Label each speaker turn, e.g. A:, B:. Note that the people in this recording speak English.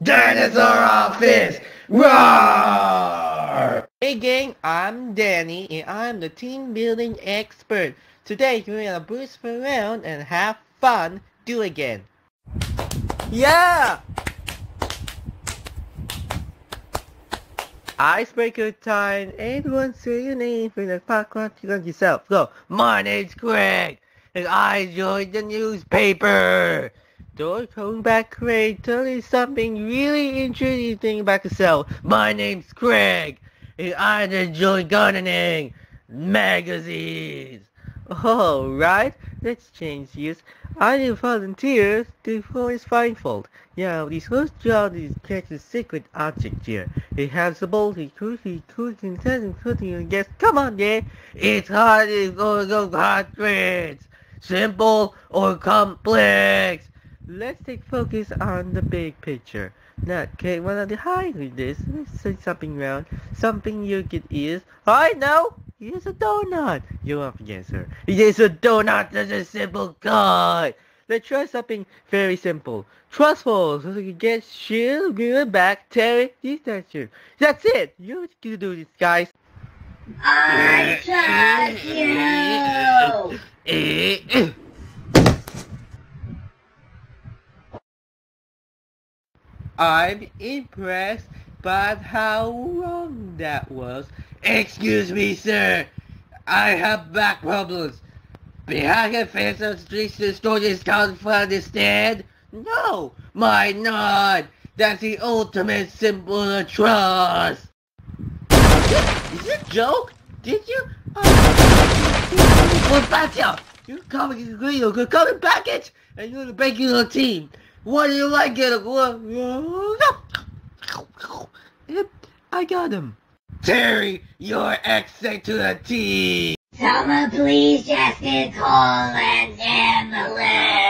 A: Dinosaur Office! Roar!
B: Hey gang, I'm Danny and I'm the team building expert. Today we're gonna boost around and have fun. Do it again. Yeah! Icebreaker time. Everyone say your name for the podcast you got yourself. Go. My name's Greg and I joined the newspaper. Don't come back, Craig. Tell me something really interesting about yourself. My name's Craig, and I enjoy gardening magazines. All right, let's change this. I need volunteers to forest blindfold. Yeah, this first job is catch a secret object here. It has the bolt, it quickly, quickly, and quickly, and guess, come on, yeah. It's hard, it's to go hard grades. Simple or complex. Let's take focus on the big picture. Now, okay, one of the hide with this. Let's say something round. Something you could eat. I know! Here's a donut. Up against her. Here's a donut. That's a simple guy! Let's try something very simple. Trustful, so you get shield, good back, Terry, detention. That's it. You can do this, guys.
C: I trust you!
B: I'm impressed by how wrong that was. Excuse me, sir. I have back problems. Behind a fence of streets store this can't understand? No, my not. That's the ultimate symbol of trust. Is it a joke? Did you? Oh, back here. You're coming, you're coming back it, and you're the regular team. What do you like it? I got him. Terry, you're exit to the T.
C: Someone please just call an ambulance!